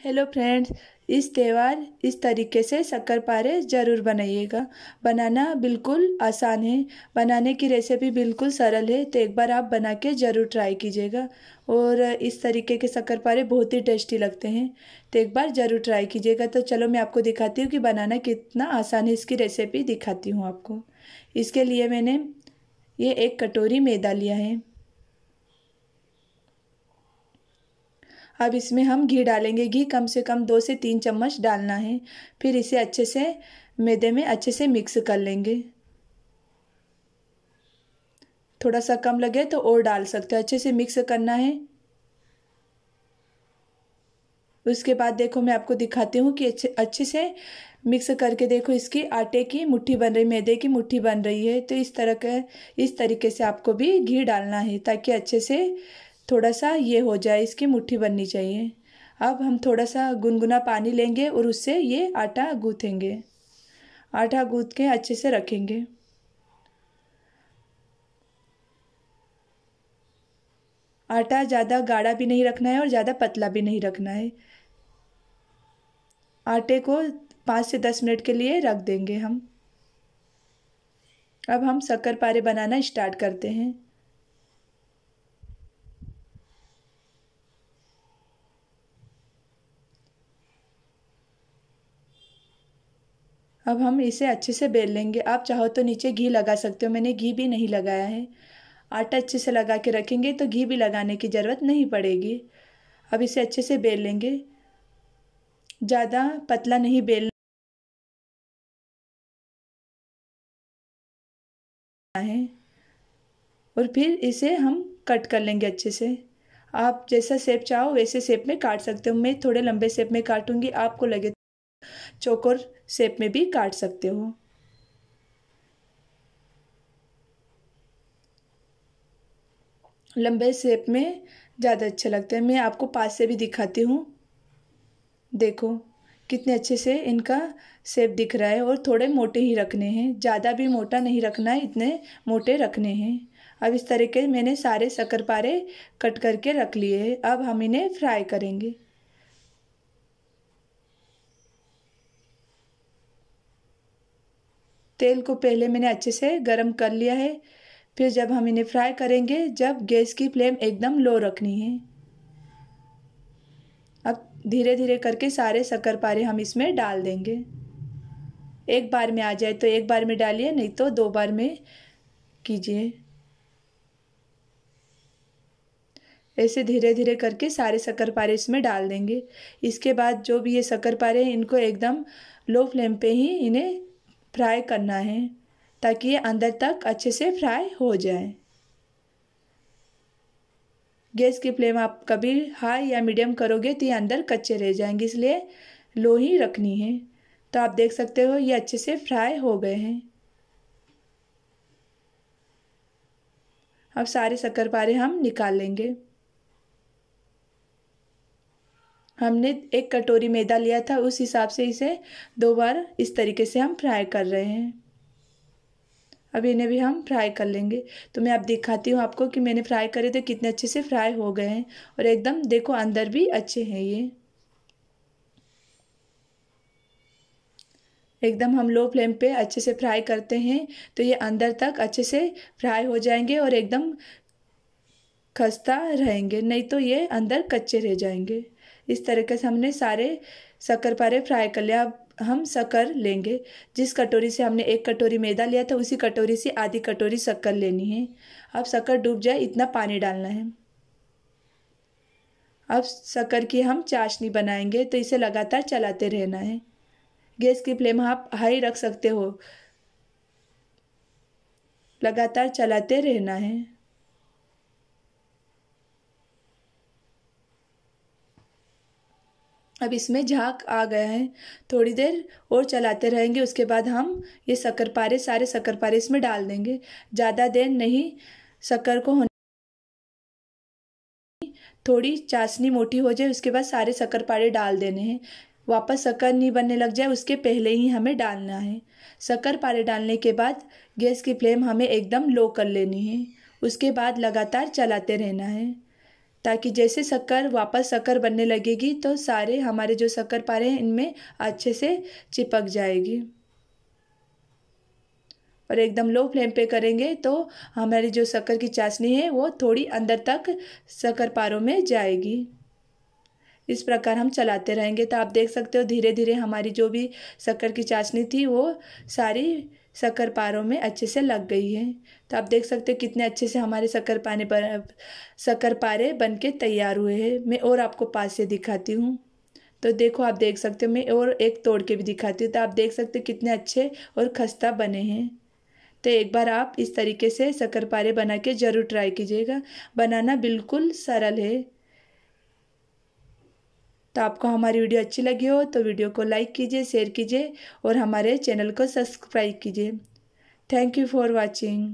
Hello friends इस त्यौहार इस तरीके से शक्कर पारे ज़रूर बनाइएगा। बनाना बिल्कुल आसान है। बनाने की रेसिपी बिल्कुल सरल है। तो एक बार आप बना के ज़रूर ट्राई कीजिएगा। और इस तरीके के शक्कर पारे बहुत ही टेस्टी लगते हैं। तो एक बार ज़रूर ट्राई कीजिएगा। तो चलो मैं आपको दिखाती हूँ कि बनाना कितना आसान है। इसकी रेसिपी दिखाती हूँ आपको। इसके लिए मैंने ये एक कटोरी मैदा लिया है। अब इसमें हम घी डालेंगे। घी कम से कम दो से तीन चम्मच डालना है। फिर इसे अच्छे से मैदे में अच्छे से मिक्स कर लेंगे। थोड़ा सा कम लगे तो और डाल सकते हो। अच्छे से मिक्स करना है। उसके बाद देखो मैं आपको दिखाती हूँ कि अच्छे अच्छे से मिक्स करके देखो इसकी आटे की मुट्ठी बन रही, मैदे की मुट्ठी बन रही है। तो इस तरह का, इस तरीके से आपको भी घी डालना है ताकि अच्छे से थोड़ा सा ये हो जाए, इसकी मुट्ठी बननी चाहिए। अब हम थोड़ा सा गुनगुना पानी लेंगे और उससे ये आटा गूँथेंगे। आटा गूँथ के अच्छे से रखेंगे। आटा ज़्यादा गाढ़ा भी नहीं रखना है और ज़्यादा पतला भी नहीं रखना है। आटे को पाँच से दस मिनट के लिए रख देंगे हम। अब हम शक्कर पारे बनाना स्टार्ट करते हैं। अब हम इसे अच्छे से बेल लेंगे। आप चाहो तो नीचे घी लगा सकते हो। मैंने घी भी नहीं लगाया है। आटा अच्छे से लगा के रखेंगे तो घी भी लगाने की ज़रूरत नहीं पड़ेगी। अब इसे अच्छे से बेल लेंगे। ज़्यादा पतला नहीं बेलना है। और फिर इसे हम कट कर लेंगे अच्छे से। आप जैसा शेप चाहो वैसे शेप में काट सकते हो। मैं थोड़े लंबे शेप में काटूँगी। आपको लगे चौकोर शेप में भी काट सकते हो। लंबे शेप में ज़्यादा अच्छे लगते हैं। मैं आपको पास से भी दिखाती हूँ। देखो, कितने अच्छे से इनका शेप दिख रहा है और थोड़े मोटे ही रखने हैं। ज़्यादा भी मोटा नहीं रखना है, इतने मोटे रखने हैं। अब इस तरीके मैंने सारे शक्कर कट करके रख लिए हैं। अब हम इन्हें फ्राई करेंगे। तेल को पहले मैंने अच्छे से गर्म कर लिया है। फिर जब हम इन्हें फ्राई करेंगे, जब गैस की फ्लेम एकदम लो रखनी है। अब धीरे धीरे करके सारे शक्कर पारे हम इसमें डाल देंगे। एक बार में आ जाए तो एक बार में डालिए, नहीं तो दो बार में कीजिए। ऐसे धीरे धीरे करके सारे शक्कर पारे इसमें डाल देंगे। इसके बाद जो भी ये शक्कर पारे हैं, इनको एकदम लो फ्लेम पे ही इन्हें फ्राई करना है, ताकि ये अंदर तक अच्छे से फ्राई हो जाए। गैस की फ्लेम आप कभी हाई या मीडियम करोगे तो ये अंदर कच्चे रह जाएँगे, इसलिए लो ही रखनी है। तो आप देख सकते हो ये अच्छे से फ्राई हो गए हैं। अब सारे शक्कर पारे हम निकाल लेंगे। हमने एक कटोरी मैदा लिया था, उस हिसाब से इसे दो बार इस तरीके से हम फ्राई कर रहे हैं। अब इन्हें भी हम फ्राई कर लेंगे। तो मैं अब दिखाती हूँ आपको कि मैंने फ्राई करे तो कितने अच्छे से फ्राई हो गए हैं। और एकदम देखो अंदर भी अच्छे हैं ये। एकदम हम लो फ्लेम पे अच्छे से फ्राई करते हैं तो ये अंदर तक अच्छे से फ्राई हो जाएँगे और एकदम खस्ता रहेंगे, नहीं तो ये अंदर कच्चे रह जाएँगे। इस तरीके से हमने सारे शक्कर पारे फ्राई कर लिया। अब हम शक्कर लेंगे। जिस कटोरी से हमने एक कटोरी मैदा लिया था, उसी कटोरी से आधी कटोरी शक्कर लेनी है। अब शक्कर डूब जाए, इतना पानी डालना है। अब शक्कर की हम चाशनी बनाएँगे तो इसे लगातार चलाते रहना है। गैस की फ्लेम आप हाई रख सकते हो। लगातार चलाते रहना है। अब इसमें झाग आ गया है। थोड़ी देर और चलाते रहेंगे, उसके बाद हम ये शक्कर पारे, सारे शक्कर पारे इसमें डाल देंगे। ज़्यादा देर नहीं, शक्कर को होने थोड़ी चाशनी मोटी हो जाए, उसके बाद सारे शक्कर पारे डाल देने हैं। वापस शक्कर नहीं बनने लग जाए, उसके पहले ही हमें डालना है। शक्कर पारे डालने के बाद गैस की फ्लेम हमें एकदम लो कर लेनी है। उसके बाद लगातार चलाते रहना है। ताकि जैसे शक्कर, वापस शक्कर बनने लगेगी तो सारे हमारे जो शक्कर पारे हैं, इनमें अच्छे से चिपक जाएगी। और एकदम लो फ्लेम पे करेंगे तो हमारी जो शक्कर की चाशनी है, वो थोड़ी अंदर तक शक्कर पारों में जाएगी। इस प्रकार हम चलाते रहेंगे। तो आप देख सकते हो धीरे धीरे हमारी जो भी शक्कर की चाशनी थी, वो सारी शक्कर पारों में अच्छे से लग गई है। तो आप देख सकते हो कितने अच्छे से हमारे शक्कर पाने पर शक्कर पारे बन के तैयार हुए हैं। मैं और आपको पास से दिखाती हूँ। तो देखो, आप देख सकते हो, मैं और एक तोड़ के भी दिखाती हूँ। तो आप देख सकते हो कितने अच्छे और खस्ता बने हैं। तो एक बार आप इस तरीके से शक्कर पारे बना के ज़रूर ट्राई कीजिएगा। बनाना बिल्कुल सरल है। तो आपको हमारी वीडियो अच्छी लगी हो तो वीडियो को लाइक कीजिए, शेयर कीजिए और हमारे चैनल को सब्सक्राइब कीजिए। Thank you for watching